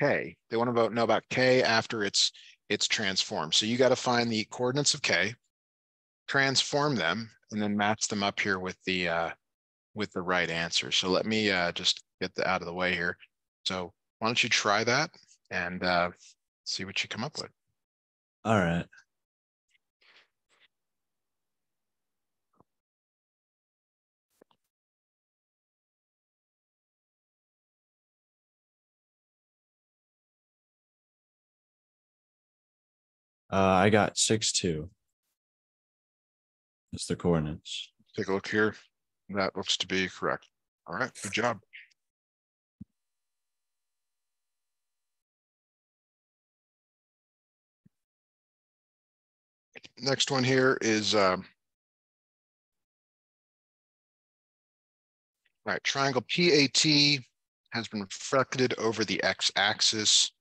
K. They want to vote know about K after it's it's transformed. So you got to find the coordinates of K, transform them, and then match them up here with the uh, with the right answer. So let me uh, just get the out of the way here. So why don't you try that and uh, see what you come up with. All right. Uh, I got six two. That's the coordinates. Take a look here. That looks to be correct. All right, good job. Next one here is um, right, triangle PAT has been reflected over the x-axis.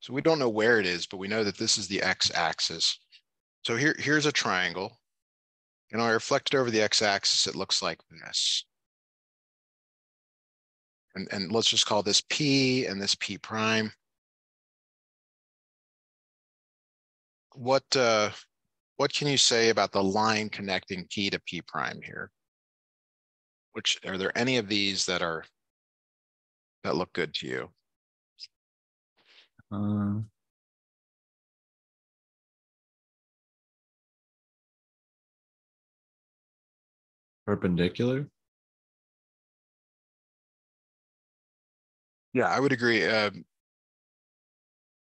So we don't know where it is, but we know that this is the x-axis. So here, here's a triangle. And I reflect it over the x-axis, it looks like this. And, and let's just call this P and this P prime. What uh, what can you say about the line connecting P to P prime here? Which are there any of these that are that look good to you? Um, perpendicular. Yeah, I would agree. Um,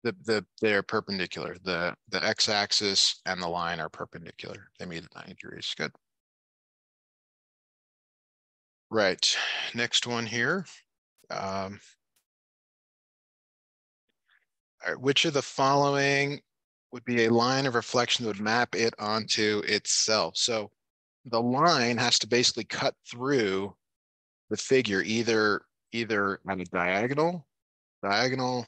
the the they're perpendicular. The the x-axis and the line are perpendicular. They meet at 90 degrees. Good. Right. Next one here. Um, right, which of the following would be a line of reflection that would map it onto itself? So the line has to basically cut through the figure either either on a diagonal, diagonal,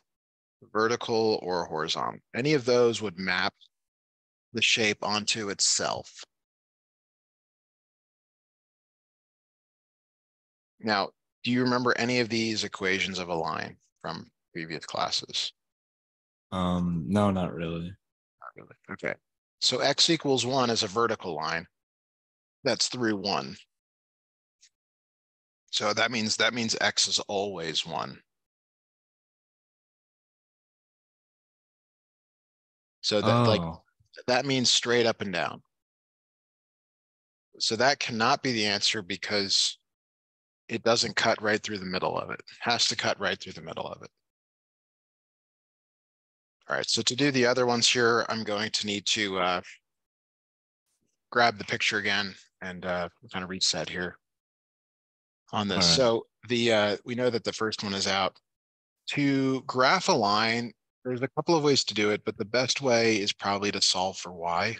vertical, or horizontal. Any of those would map the shape onto itself. Now, do you remember any of these equations of a line from previous classes? Um, no, not really. Not really. Okay. So x equals one is a vertical line. That's through one. So that means that means x is always one. So that like Oh, that means straight up and down. So that cannot be the answer because it doesn't cut right through the middle of it. It Has to cut right through the middle of it. All right, so to do the other ones here, I'm going to need to uh, grab the picture again and uh, kind of reset here on this. Right. So the uh, we know that the first one is out. To graph a line, there's a couple of ways to do it, but the best way is probably to solve for y.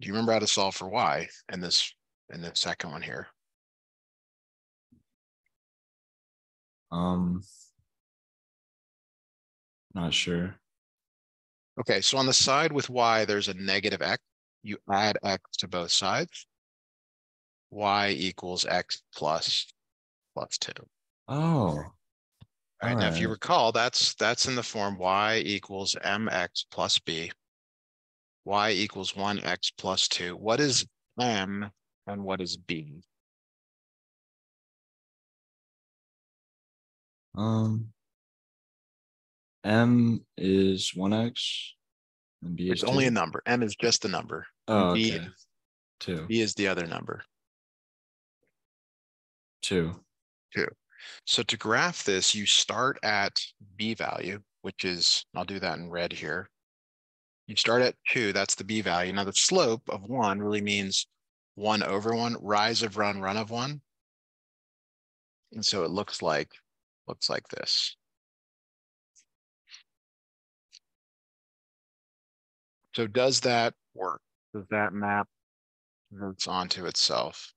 Do you remember how to solve for y in this in the second one here? um, not sure. Okay, so on the side with y, there's a negative x. You add x to both sides. y equals x plus plus two. Oh, All right, now if you recall, that's that's in the form y equals mx plus b. y equals one x plus two. What is m and what is b? um, M is one X and B is It's only a number. m is just a number. Oh, B, okay. Two, b is the other number. Two. two. So to graph this, you start at b value, which is, I'll do that in red here. You start at two, that's the b value. Now the slope of one really means one over one, rise of run, run of one. And so it looks like, looks like this. So does that work? Does that map roots onto itself?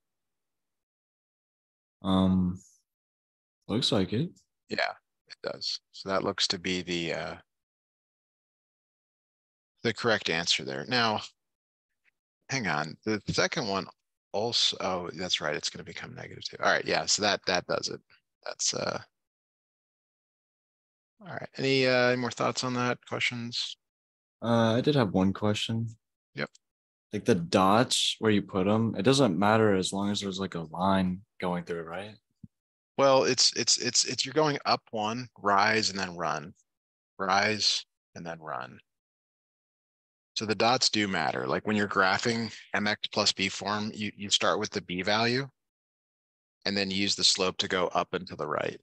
Um, looks like it. Yeah, it does. So that looks to be the uh the correct answer there. Now, hang on, the second one also, oh, that's right, it's gonna become negative two. All right, yeah, so that that does it. That's uh All right, any, uh, any more thoughts on that? Questions? Uh, I did have one question. Yep. Like the dots where you put them, it doesn't matter as long as there's like a line going through, right? Well, it's, it's, it's, it's, you're going up one, rise and then run. Rise and then run. So the dots do matter. Like when you're graphing MX plus B form, you, you start with the B value. And then use the slope to go up and to the right,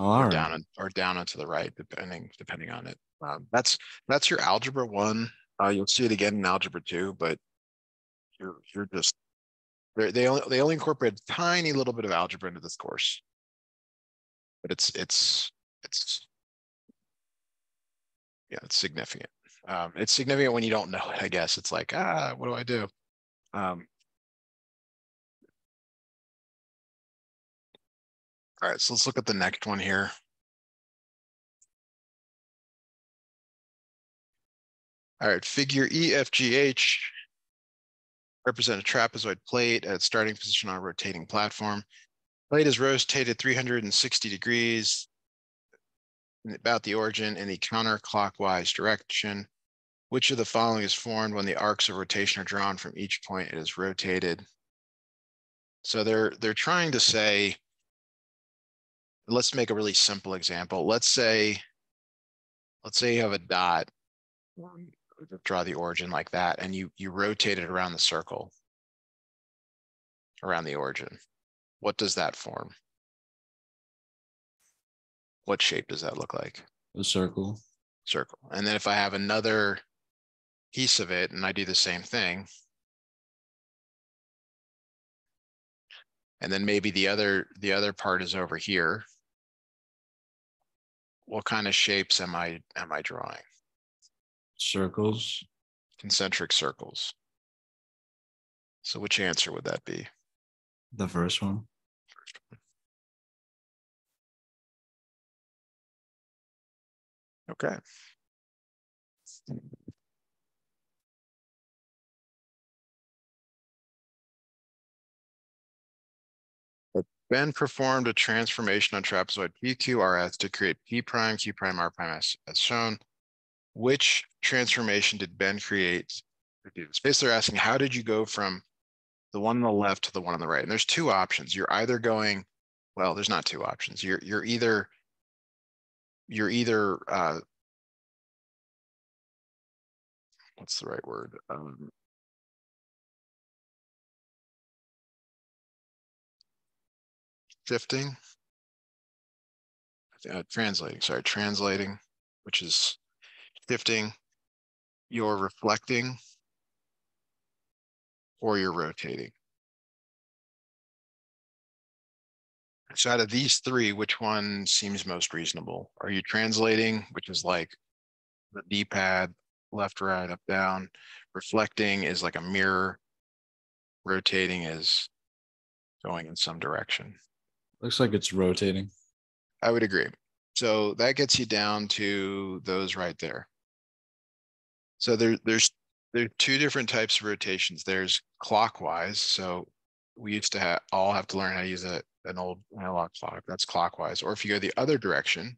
Oh, or right. down and, or down and to the right, depending, depending on it. Um, that's, that's your algebra one. Uh, you'll see it again in algebra two, but you're, you're just, they, they only, they only incorporate a tiny little bit of algebra into this course. But it's, it's, it's. Yeah, it's significant. Um, it's significant when you don't know it, I guess. It's like, ah, what do I do? Um. All right, so let's look at the next one here. All right, figure EFGH represent a trapezoid plate at starting position on a rotating platform. Plate is rotated three hundred and sixty degrees about the origin in the counterclockwise direction. Which of the following is formed when the arcs of rotation are drawn from each point it is rotated? So they're, they're trying to say, let's make a really simple example. Let's say, let's say you have a dot. Draw the origin like that, and you, you rotate it around the circle. Around the origin. What does that form? What shape does that look like? A circle. circle. And then if I have another piece of it and I do the same thing. And then maybe the other, the other part is over here. What kind of shapes am I, am I drawing? Circles. Concentric circles. So which answer would that be? The first one. Okay. Ben performed a transformation on trapezoid PQRS to create P prime, Q prime, R prime as, as shown. Which transformation did Ben create? to? Basically, asking, how did you go from the one on the left to the one on the right? And there's two options. You're either going, well, there's not two options. You're, you're either, you're either, uh, what's the right word? Um, shifting. Uh, translating, sorry, translating, which is shifting. You're reflecting. Or you're rotating. So out of these three, which one seems most reasonable? Are you translating, which is like the D-pad, left, right, up, down? Reflecting is like a mirror. Rotating is going in some direction. Looks like it's rotating. I would agree. So that gets you down to those right there. So there, there's, there are two different types of rotations. There's clockwise. So we used to have, all have to learn how to use a, an old analog clock. That's clockwise. Or if you go the other direction,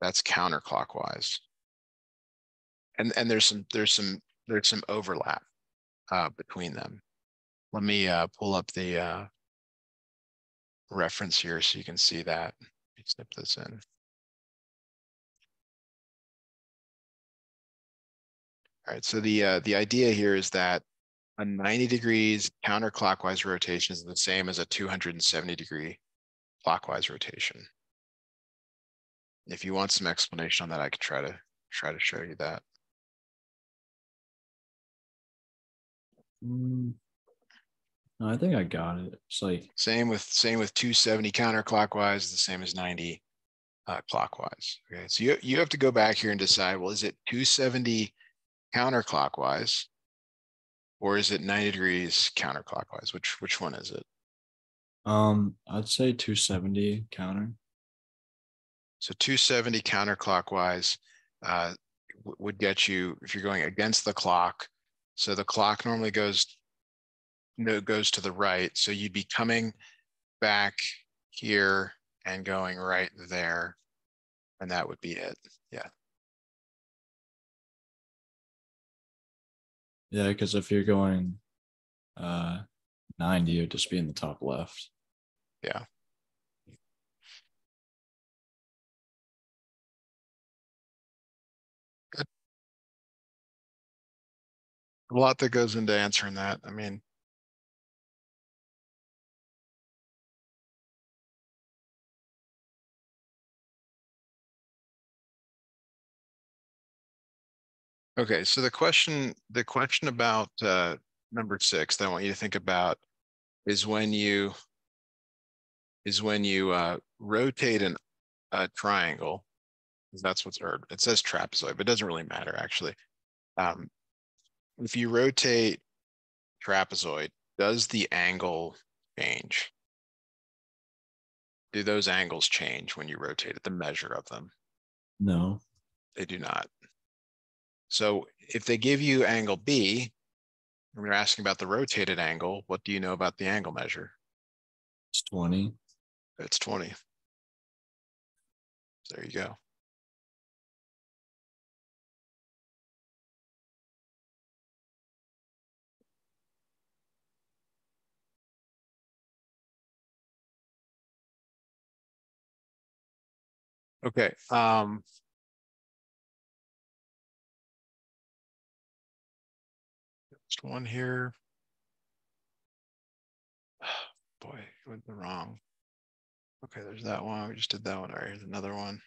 that's counterclockwise. And, and there's some, there's some, there's some overlap uh, between them. Let me uh, pull up the uh, reference here so you can see that. Snip this in. All right, so the uh, the idea here is that a 90 degrees counterclockwise rotation is the same as a 270 degree clockwise rotation. If you want some explanation on that, I could try to try to show you that. Mm. No, I think I got it. It's like Same with same with 270 counterclockwise, the same as 90 uh, clockwise. Okay, so you you have to go back here and decide. Well, is it 270 counterclockwise, or is it 90 degrees counterclockwise? Which which one is it? um I'd say 270 counter. So 270 counterclockwise uh, would get you if you're going against the clock. So the clock normally goes no goes to the right. So you'd be coming back here and going right there. And that would be it. Yeah. Yeah, because if you're going uh 90, you'd just be in the top left. Yeah. Good. A lot that goes into answering that. I mean, Okay, so the question, the question about uh number six that I want you to think about is when you is when you uh rotate an a triangle. That's what's or it says trapezoid, but it doesn't really matter actually. Um, if you rotate trapezoid, does the angle change? Do those angles change when you rotate it, the measure of them? No. They do not. So if they give you angle B, and we're asking about the rotated angle, what do you know about the angle measure? It's 20. It's twenty. There you go. Okay, um. One here. Boy, went the wrong. Okay, there's that one. We just did that one. All right, here's another one.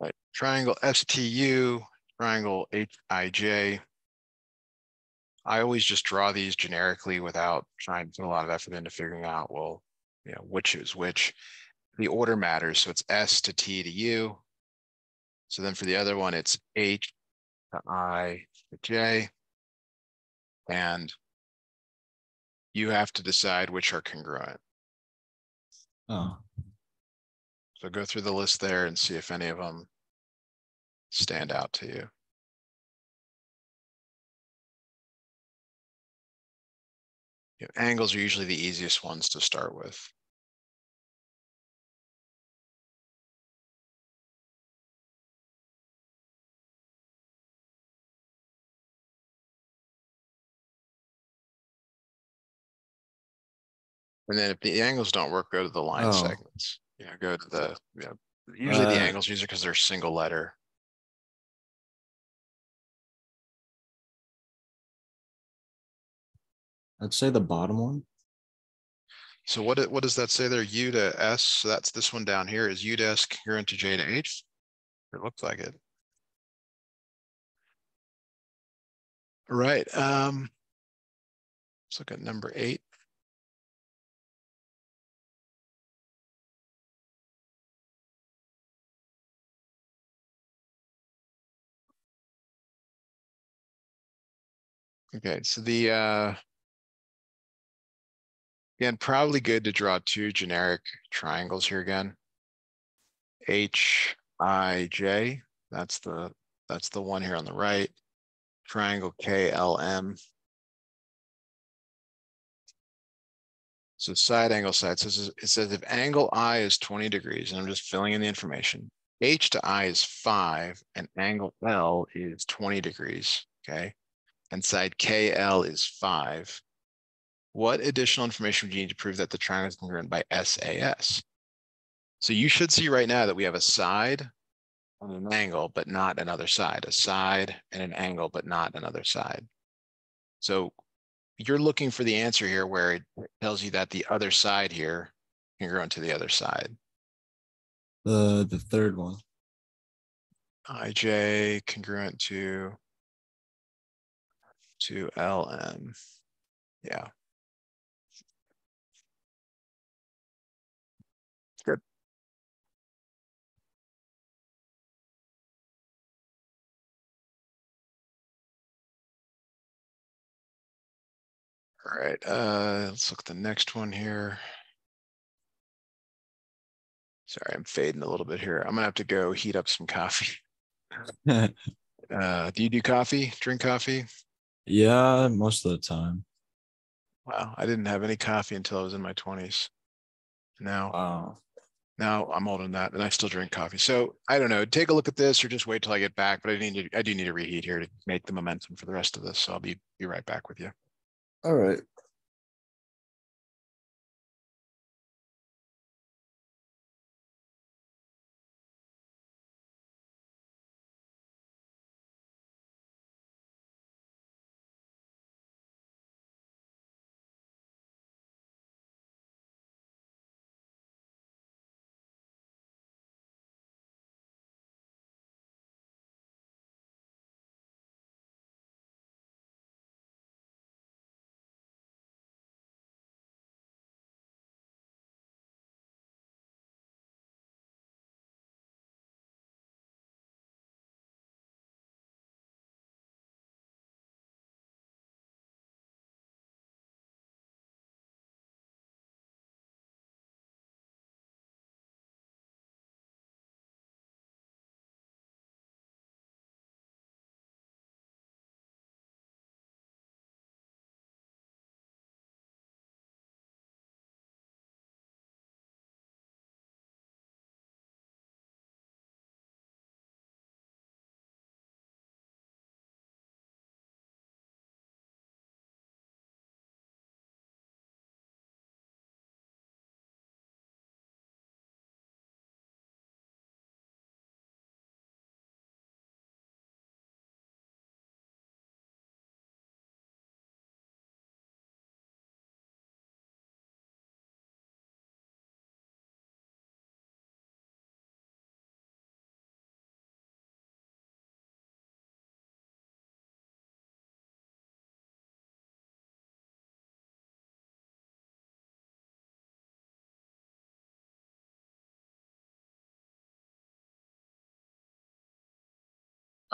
Right, triangle STU, triangle HIJ. I always just draw these generically without trying to put a lot of effort into figuring out, well, you know, which is which. The order matters, so it's S to T to U. So then for the other one, it's H to I to J. And you have to decide which are congruent. Oh, So go through the list there and see if any of them stand out to you. Yeah, Angles are usually the easiest ones to start with. And then if the angles don't work, go to the line Oh. segments. You know, go to the, you know, usually the Uh, angles usually because they're single letter. I'd say the bottom one. So what, what does that say there? U to S, so that's this one down here is U to S congruent to J to H? It looks like it. Right, um. Let's look at number eight. Okay, so the, uh. Again, probably good to draw two generic triangles here again. H, I, J, that's the, that's the one here on the right. Triangle K, L, M. So side angle side, says- it says if angle I is twenty degrees, and I'm just filling in the information. H to I is five and angle L is twenty degrees, okay? And side KL is five. What additional information would you need to prove that the triangle is congruent by SAS? So you should see right now that we have a side and an angle, but not another side, a side and an angle, but not another side. So you're looking for the answer here where it tells you that the other side here congruent to the other side. The the third one. IJ congruent to to LM. Yeah. Good. All right, uh, let's look at the next one here. Sorry, I'm fading a little bit here. I'm gonna have to go heat up some coffee. Uh, do you do coffee? Drink coffee? Yeah, most of the time. Wow, I didn't have any coffee until I was in my twenties. Now, Wow. now I'm older than that, and I still drink coffee. So I don't know. Take a look at this, or just wait till I get back. But I need to. I do need to reheat here to make the momentum for the rest of this. So I'll be be right back with you. All right.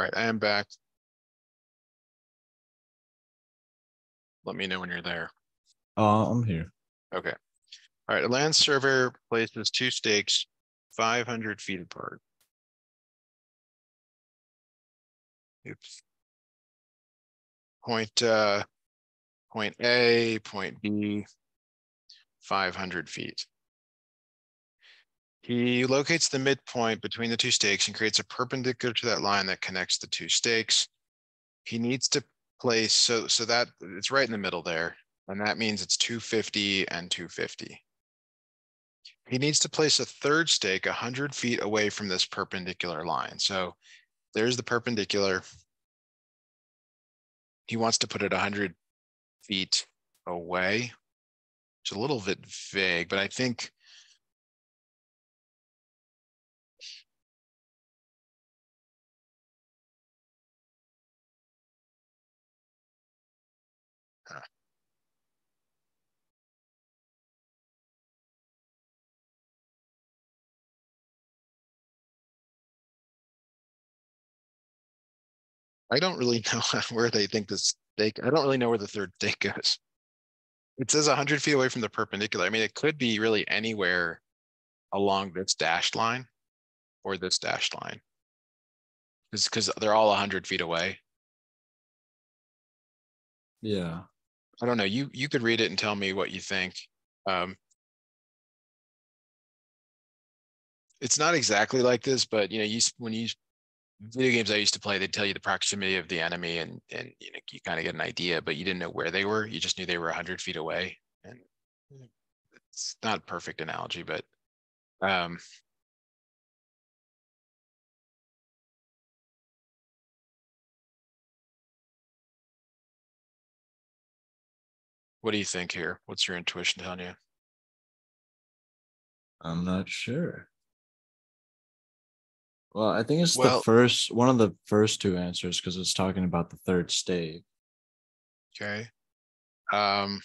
All right, I am back. Let me know when you're there. Uh, I'm here. Okay. All right, a land surveyor places two stakes five hundred feet apart. Oops. Point, uh, point A, point B, five hundred feet. He locates the midpoint between the two stakes and creates a perpendicular to that line that connects the two stakes. He needs to place, so, so that, it's right in the middle there, and that means it's two fifty and two fifty. He needs to place a third stake hundred feet away from this perpendicular line, so there's the perpendicular. He wants to put it hundred feet away. It's a little bit vague, but I think I don't really know where they think this stake, I don't really know where the third stake goes. It says hundred feet away from the perpendicular. I mean, it could be really anywhere along this dashed line or this dashed line. Because they're all hundred feet away. Yeah. I don't know. You, you could read it and tell me what you think. Um. It's not exactly like this, but you know, you, when you, video games I used to play, they'd tell you the proximity of the enemy and, and, you know, you kind of get an idea, but you didn't know where they were. You just knew they were hundred feet away and. It's not a perfect analogy, but, um. What do you think here? What's your intuition telling you? I'm not sure. Well, I think it's Well- the first one of the first two answers because it's talking about the third stake. Okay. Um.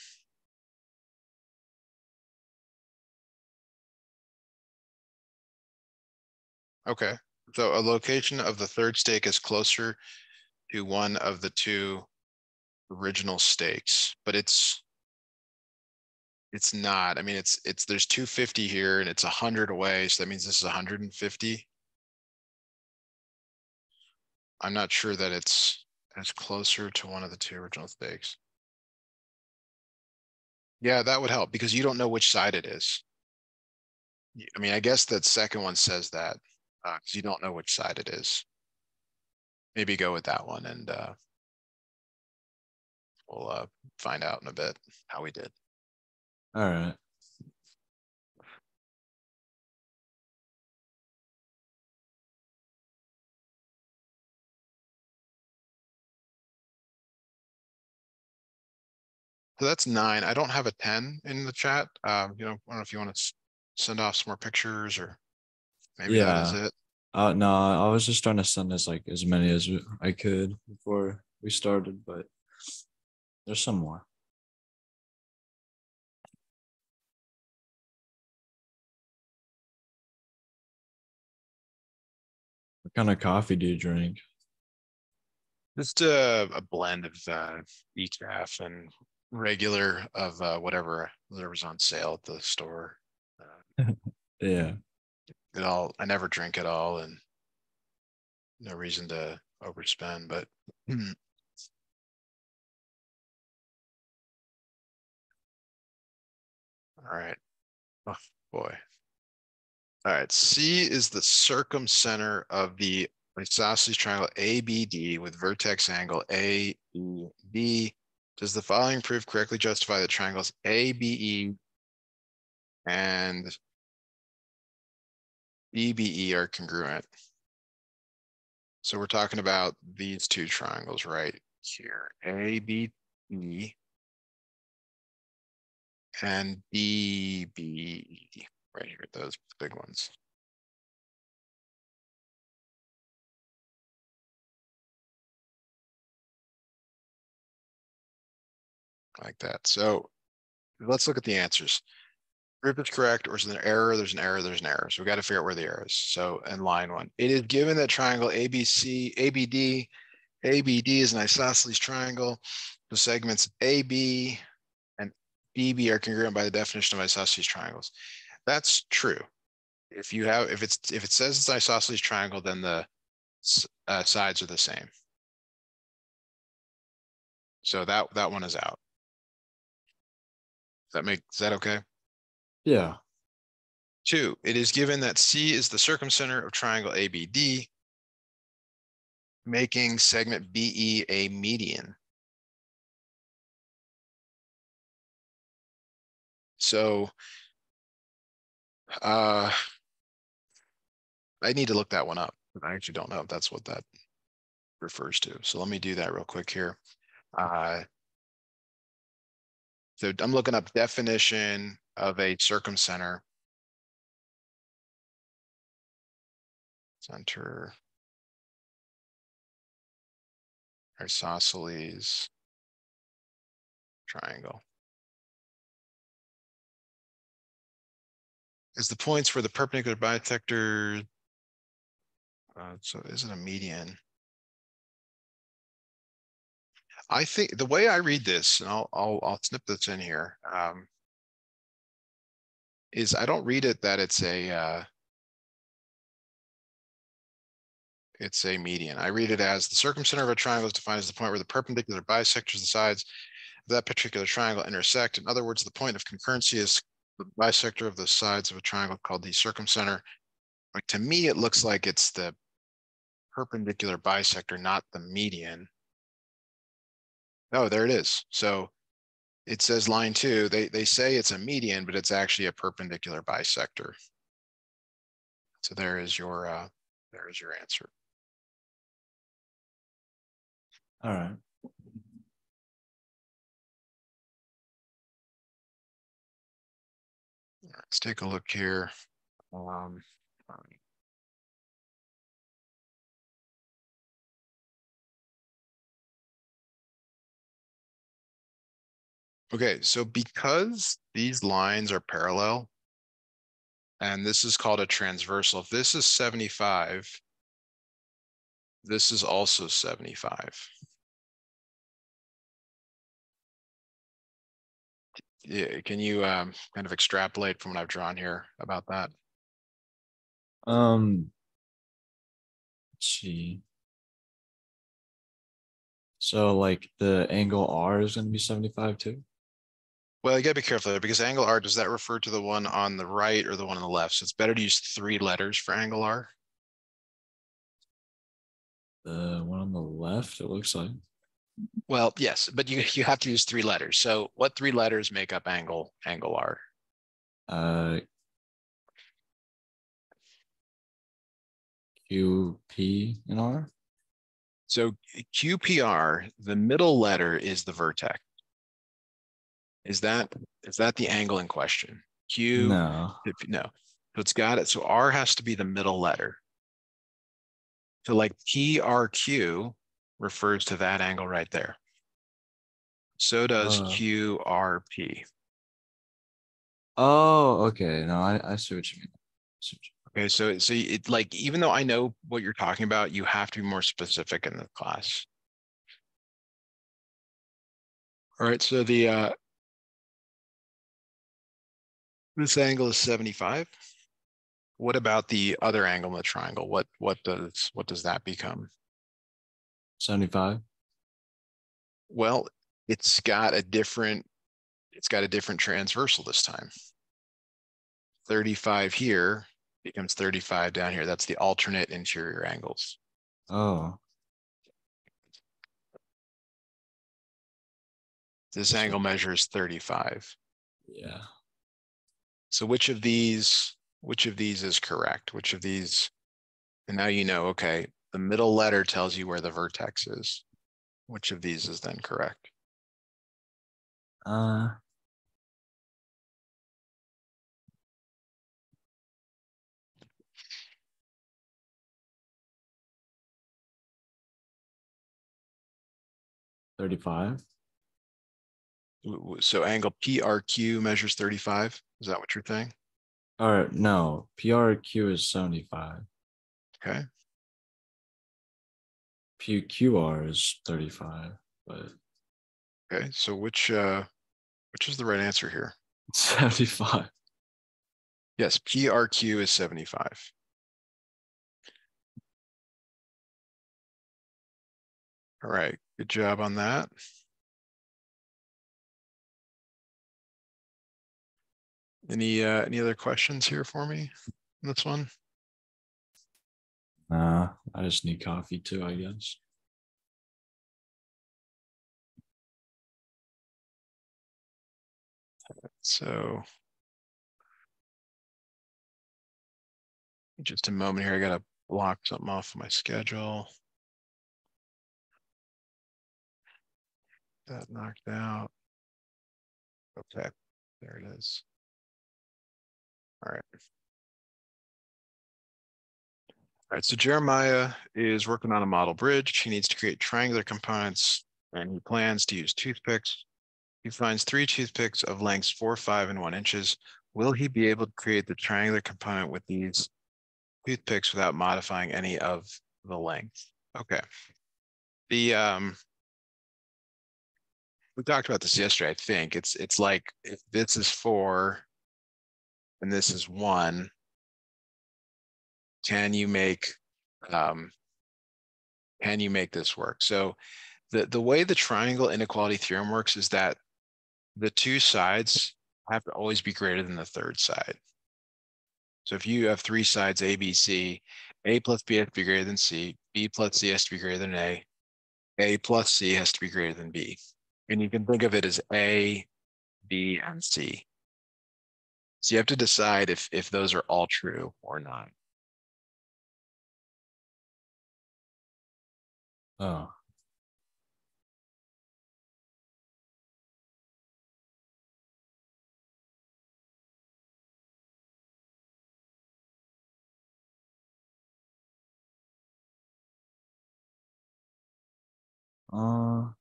Okay, so a location of the third stake is closer to one of the two original stakes, but it's it's not, I mean, it's, it's, there's two fifty here and it's a hundred away, so that means this is hundred and fifty. I'm not sure that it's That's closer to one of the two original stakes. Yeah, that would help because you don't know which side it is. I mean, I guess that second one says that, uh, cause you don't know which side it is. Maybe go with that one and, uh. We'll, uh, find out in a bit how we did. All right. So that's nine. I don't have a ten in the chat. Um, you know, I don't know if you want to send off some more pictures or. Maybe that is it. Uh, no, I was just trying to send us like as many as I could before we started, but there's some more. What kind of coffee do you drink? Just a, a blend of uh, decaf and regular of uh, whatever whatever's on sale at the store. Uh, Yeah. it all I never drink it all, and no reason to overspend. But all right, oh boy. All right, C is the circumcenter of the isosceles triangle ABD with vertex angle AEB. Does the following proof correctly justify the triangles ABE and DBE are congruent? So we're talking about these two triangles right here, ABE and DBE, right here, those big ones. Like that. So let's look at the answers. Group is correct, or is there an error? There's an error, there's an error. So we got to figure out where the error is. So in line one, it is given that triangle ABC, ABD, ABD is an isosceles triangle. The segments AB and DB are congruent by the definition of isosceles triangles. That's true. If you have, if it's, if it says it's an isosceles triangle, then the uh, sides are the same. So that, that one is out. That make, is that okay? Yeah. Two, it is given that C is the circumcenter of triangle ABD, making segment BE a median. So uh, I need to look that one up. I actually don't know if that's what that refers to. So let me do that real quick here. Uh, so I'm looking up definition of a circumcenter. Center. Isosceles. Triangle. Is the points for the perpendicular bisector. Uh, so is it a median? I think the way I read this, and I'll, I'll, I'll snip this in here. Um, is I don't read it that it's a, uh, it's a median. I read it as the circumcenter of a triangle is defined as the point where the perpendicular bisectors of the sides of that particular triangle intersect. In other words, the point of concurrency is the bisector of the sides of a triangle called the circumcenter. Like to me, it looks like it's the perpendicular bisector, not the median. Oh, there it is. So it says line two, they, they say it's a median, but it's actually a perpendicular bisector. So there is your, uh, there is your answer. All right. Let's take a look here. Um, Okay, so because these lines are parallel. And this is called a transversal. If this is seventy-five. This is also seventy-five. Yeah, can you um kind of extrapolate from what I've drawn here about that? Um. See. So like the angle R is gonna be seventy-five too? Well, you gotta be careful there because angle R, does that refer to the one on the right or the one on the left? So it's better to use three letters for angle R. The one on the left, it looks like. Well, yes, but you, you have to use three letters. So what three letters make up angle, angle R? Uh. Q, P, and R? So QPR, the middle letter is the vertex. Is that, is that the angle in question? Q, No, if, no, so it's got it. So R has to be the middle letter. So like PRQ refers to that angle right there. So does Uh. QRP. oh, okay, no, I, I see what you mean. I see what you- Okay, so so it like even though I know what you're talking about, you have to be more specific in the class. All right, so the uh this angle is 75. What about the other angle in the triangle? What what does what does that become? Seventy-five? Well, it's got a different it's got a different transversal this time. 35 here becomes 35 down here. That's the alternate interior angles. Oh, This angle measures 35. yeah. So which of these, which of these is correct? Which of these? And now you know, okay, the middle letter tells you where the vertex is. Which of these is then correct? Uh. Thirty-five? So angle PRQ measures 35. Is that what you're saying? Or no, PRQ is seventy-five. Okay, PQR is thirty-five, but okay. So which, uh, which is the right answer here? seventy-five. Yes, PRQ is 75. All right, good job on that. Any, uh, any other questions here for me? on This one? Nah, I just need coffee too, I guess. So. Just a moment here, I gotta block something off my schedule. That knocked out. Okay, there it is. All right. All right, so Jeremiah is working on a model bridge. He needs to create triangular components and he plans to use toothpicks. He finds three toothpicks of lengths four, five, and one inches. Will he be able to create the triangular component with these toothpicks without modifying any of the length? Okay. The, um, we talked about this yesterday, I think. It's, it's like if this is four and this is one, can you make, um, can you make this work? So the, the way the triangle inequality theorem works is that the two sides have to always be greater than the third side. So if you have three sides, A, B, C, A plus B has to be greater than C, B plus C has to be greater than A, A plus C has to be greater than B. And you can think of it as A, B, and C. So you have to decide if, if those are all true or not. Oh, uh.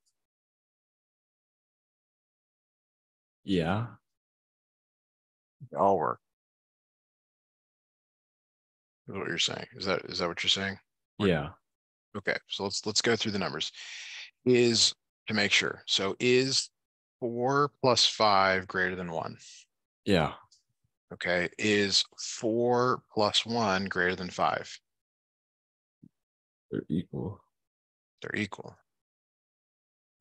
Yeah, all work. Is what you're saying. Is that, is that what you're saying? Yeah, Okay, so let's, let's go through the numbers. Is to make sure. So is four plus five greater than one? yeah, Okay, is four plus one greater than five? they're equal. They're equal.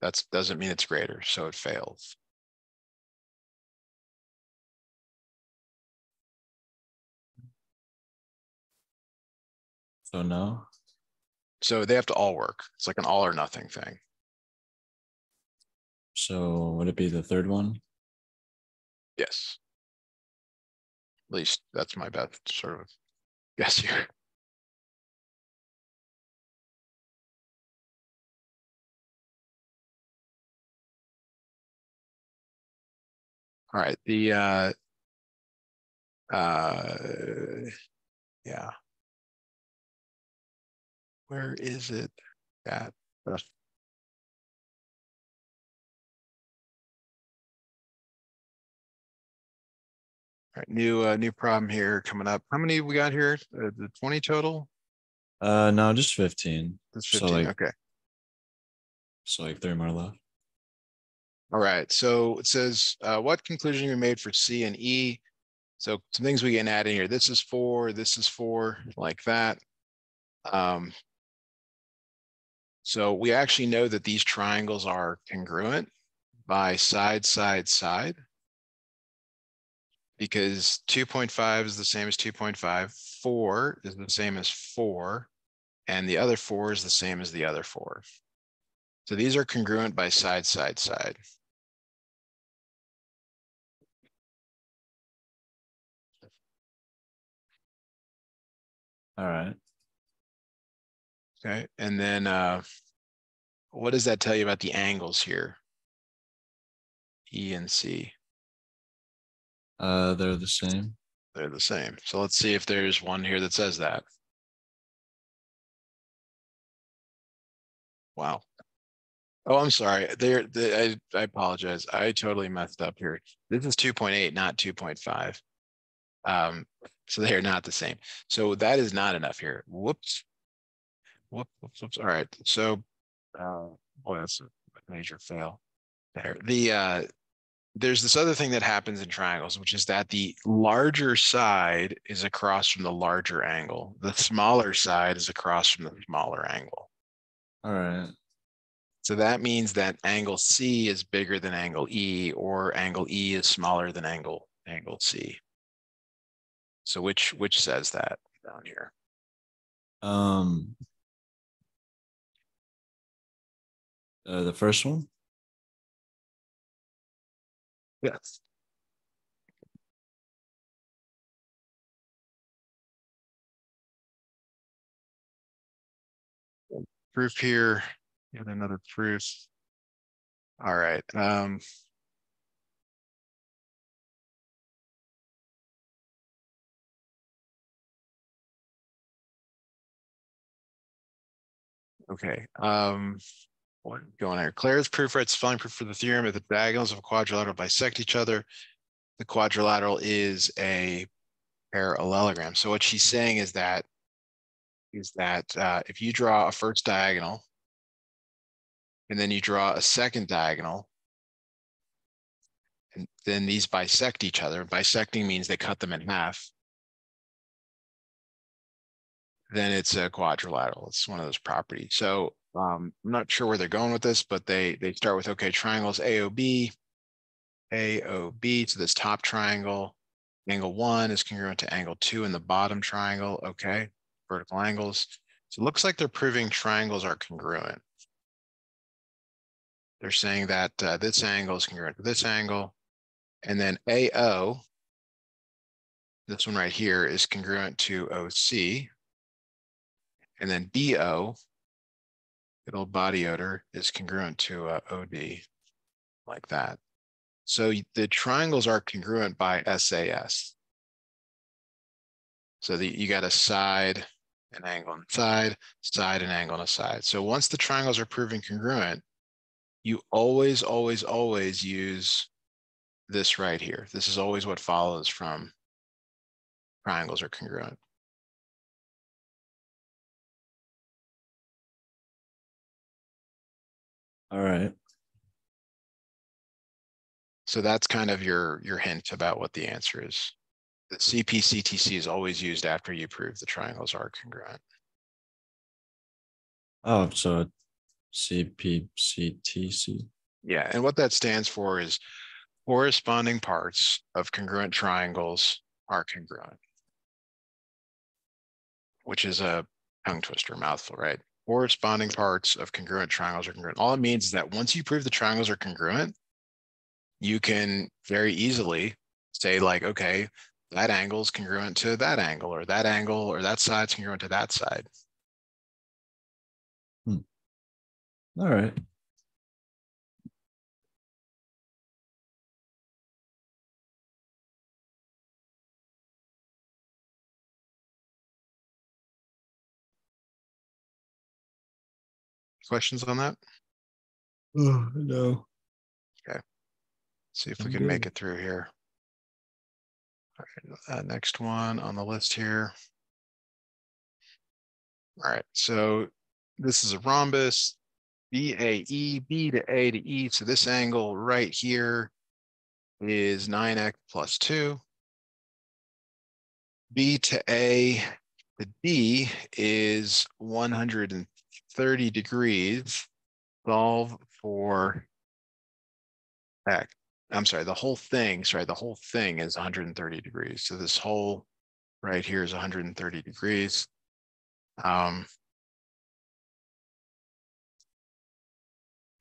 That's, doesn't mean it's greater, so it fails. So no, So they have to all work. It's like an all or nothing thing. so would it be the third one? Yes. At least that's my best sort of guess here. All right, the uh uh yeah. Where is it at? All right, new uh new problem here coming up. How many we got here? Uh, the twenty total? Uh, no, just fifteen. That's So, fifteen, like- okay. So like three more left. All right, so it says, uh, what conclusion you made for C and E? So some things we can add in here. This is four, this is four, like that. Um. So we actually know that these triangles are congruent by side, side, side. Because two point five is the same as two point five, four is the same as four, and the other four is the same as the other four. So these are congruent by side, side, side. All right. Okay, and then uh, what does that tell you about the angles here? E and C, Uh, they're the same. they're the same. So let's see if there's one here that says that. Wow. Oh, I'm sorry. There, the, I, I apologize. I totally messed up here. This is two point eight, not two point five. Um, so they are not the same. So that is not enough here. Whoops. Whoop, whoops, whoops. All right, so, uh, boy, that's a major fail. There, the, uh, there's this other thing that happens in triangles, which is that the larger side is across from the larger angle. The smaller side is across from the smaller angle. All right. So that means that angle C is bigger than angle E or angle E is smaller than angle, angle C. So which, which says that down here? Um. Uh, the first one. Yes. Proof here, yet another proof. All right, um. Okay, um, what going here? Claire's proof writes spelling proof for the theorem if the diagonals of a quadrilateral bisect each other. The quadrilateral is a parallelogram. So what she's saying is that is that uh, if you draw a first diagonal and then you draw a second diagonal, and then these bisect each other. Bisecting means they cut them in half. Then it's a quadrilateral. It's one of those properties. So um, I'm not sure where they're going with this, but they they start with okay, triangles AOB, AOB to this top triangle. Angle one is congruent to angle two in the bottom triangle. Okay, vertical angles. So it looks like they're proving triangles are congruent. They're saying that uh, this angle is congruent to this angle. And then AO, this one right here is congruent to OC. And then BO, good old body odor, is congruent to uh, OD, like that. So the triangles are congruent by SAS. So the, you got a side, an angle the side, side, and angle on a side. So once the triangles are proven congruent, you always, always, always use this right here. This is always what follows from triangles are congruent. All right. So that's kind of your, your hint about what the answer is. The CPCTC is always used after you prove the triangles are congruent. Oh, so CPCTC. Yeah, and what that stands for is corresponding parts of congruent triangles are congruent. Which is a tongue twister, mouthful, right? Corresponding parts of congruent triangles are congruent. All it means is that once you prove the triangles are congruent, you can very easily say like, okay, that angle is congruent to that angle, or that angle, or that side side's congruent to that side. Hmm. All right. Questions on that? Oh, no. Okay. See if we can make it through here. All right, uh, next one on the list here. All right, so this is a rhombus, B A E, B to A to E. So this angle right here is nine X plus two. B to A to D is one hundred and thirty degrees. Solve for X. I'm sorry, the whole thing, sorry, the whole thing is hundred and thirty degrees. So this whole right here is hundred and thirty degrees. Um,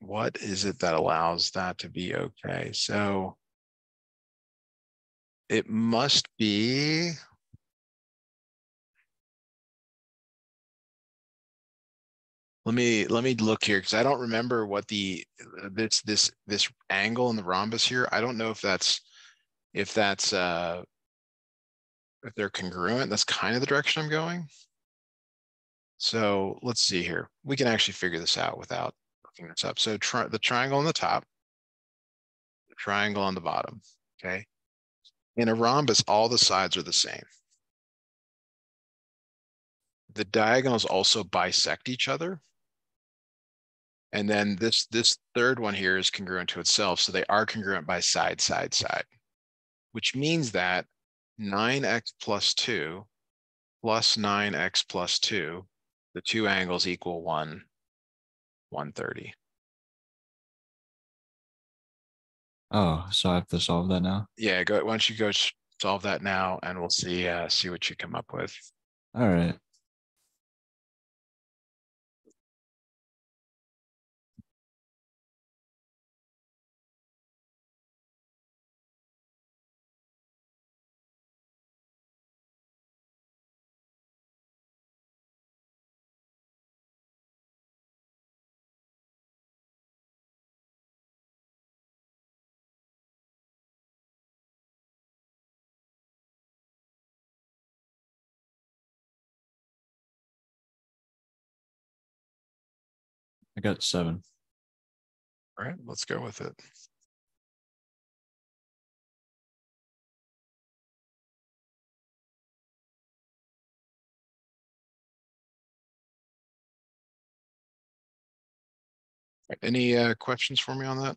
what is it that allows that to be okay? So it must be Let me, let me look here, because I don't remember what the, uh, this, this, this angle in the rhombus here, I don't know if that's, if that's, uh, if they're congruent, that's kind of the direction I'm going. So let's see here. We can actually figure this out without looking this up. So tri- the triangle on the top, the triangle on the bottom, okay? In a rhombus, all the sides are the same. The diagonals also bisect each other. And then this, this third one here is congruent to itself. So they are congruent by side, side, side. Which means that nine X plus two plus nine X plus two, the two angles equal one, one thirty. Oh, so I have to solve that now? Yeah, go, why don't you go solve that now and we'll see, uh, see what you come up with. All right. I got seven. All right, let's go with it. Any, uh, questions for me on that?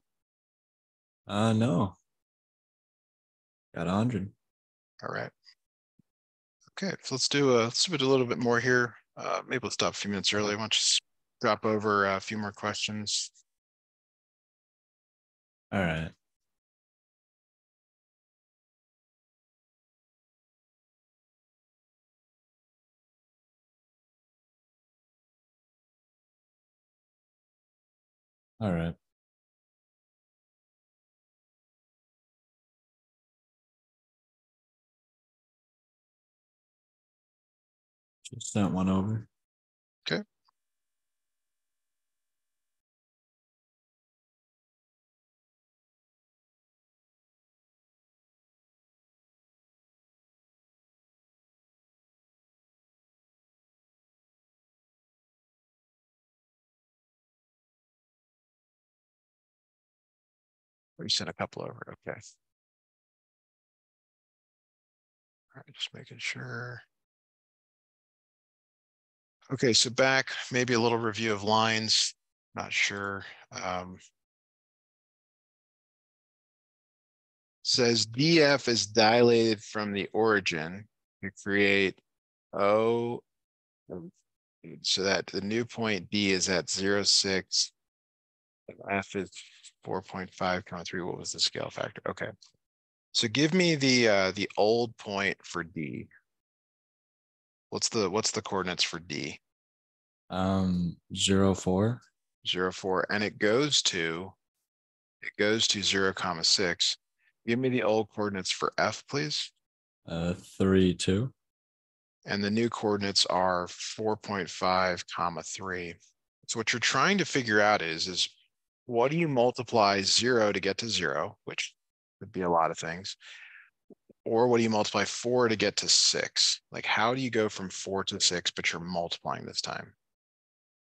Uh, no. Got a hundred. All right. Okay, so let's do a, let's do a little bit more here. Uh, maybe we'll stop a few minutes early. Why don't you drop over a few more questions? All right. All right. Just sent one over. We sent a couple over, okay. All right, just making sure. Okay, so back, maybe a little review of lines, not sure. Um. Says DF is dilated from the origin to create O. So that the new point D is at zero six. F is four point five comma three. What was the scale factor? Okay. So give me the, uh, the old point for D. What's the, what's the coordinates for D? Um, zero, four, Zero, four, and it goes to. It goes to zero comma six. Give me the old coordinates for F, please. uh, three, two. And the new coordinates are four point five comma three. So what you're trying to figure out is, is what do you multiply zero to get to zero, which would be a lot of things. Or what do you multiply four to get to six? Like, how do you go from four to six, but you're multiplying this time?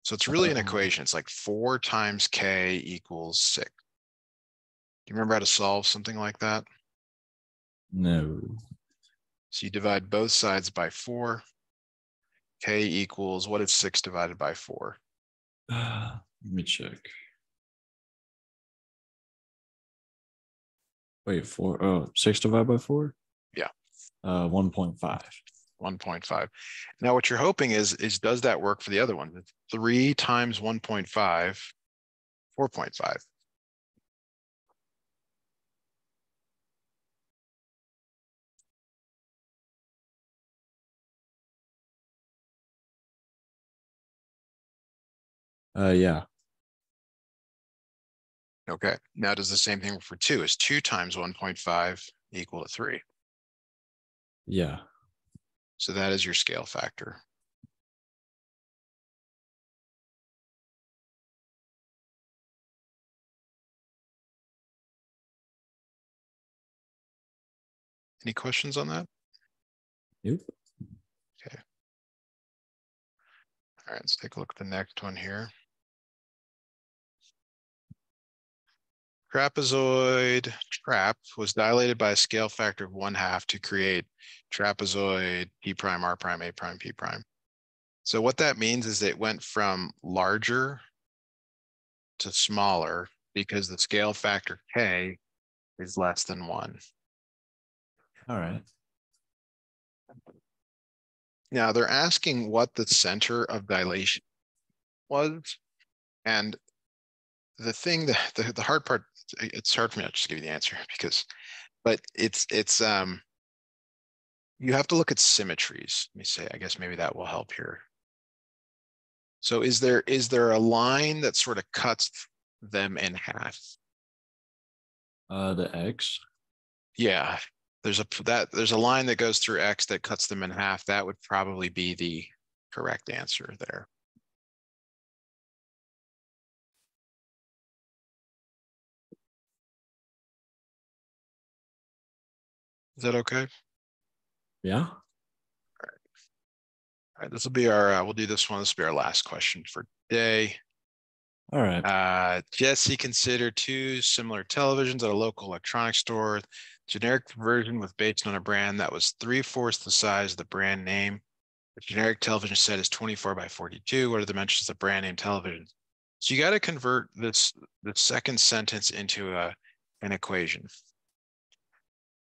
So it's really an Oh. equation. It's like four times K equals six. Do you remember how to solve something like that? No, So you divide both sides by four. K equals, what is six divided by four? let me check. Wait, four, oh, six divided by four? Yeah. Uh, one point five. One point five. Now, what you're hoping is, is does that work for the other one? Three times 1.5, 4.5. Uh, yeah, Okay, now does the same thing for two? Is two times 1.5 equal to three? yeah. So that is your scale factor. Any questions on that? Nope. Okay. All right, let's take a look at the next one here. Trapezoid trap was dilated by a scale factor of one half to create trapezoid P prime, R prime, A prime, P prime. So what that means is it went from larger to smaller because the scale factor K is less than one. All right. Now they're asking what the center of dilation was. And the thing that the, the hard part, it's hard for me to just give you the answer because, but it's, it's, um, you have to look at symmetries. Let me say, I guess maybe that will help here. So is there, is there a line that sort of cuts them in half? Uh, the X. Yeah, there's a, that, there's a line that goes through X that cuts them in half. That would probably be the correct answer there. Is that okay? Yeah. All right. All right. this will be our, uh, we'll do this one. This will be our last question for today. All right. Uh, Jesse considered two similar televisions at a local electronics store. Generic version was based on a brand that was three fourths the size of the brand name. The generic television set is 24 by 42. What are the dimensions of the brand name television? So you got to convert this, the second sentence into a, an equation.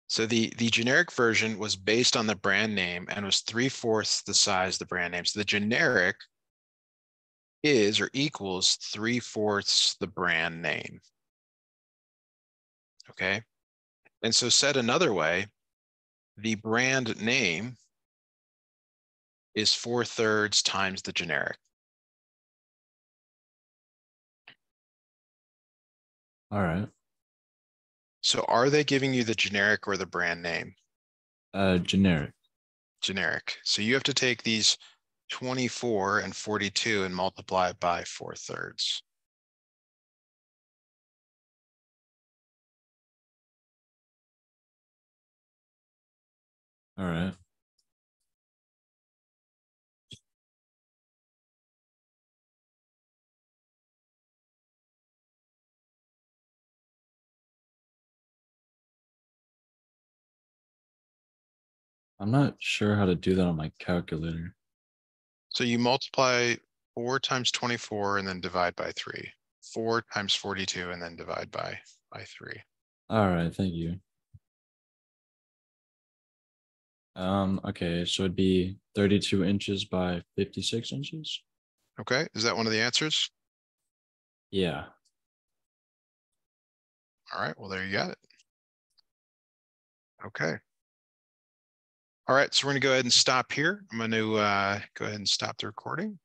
So the, the generic version was based on the brand name and was three fourths the size of the brand name. So the generic is or equals three fourths the brand name. Okay. And so said another way, the brand name is four thirds times the generic. All right. So are they giving you the generic or the brand name? Uh, generic. Generic. So you have to take these 24 and 42 and multiply it by four thirds. All right. I'm not sure how to do that on my calculator. So you multiply four times 24 and then divide by three. Four times 42 and then divide by, by three. All right, thank you. Um, okay, so it'd be thirty-two inches by fifty-six inches. Okay, is that one of the answers? Yeah. All right, well, there you got it. Okay. All right, so we're gonna go ahead and stop here. I'm gonna uh, go ahead and stop the recording.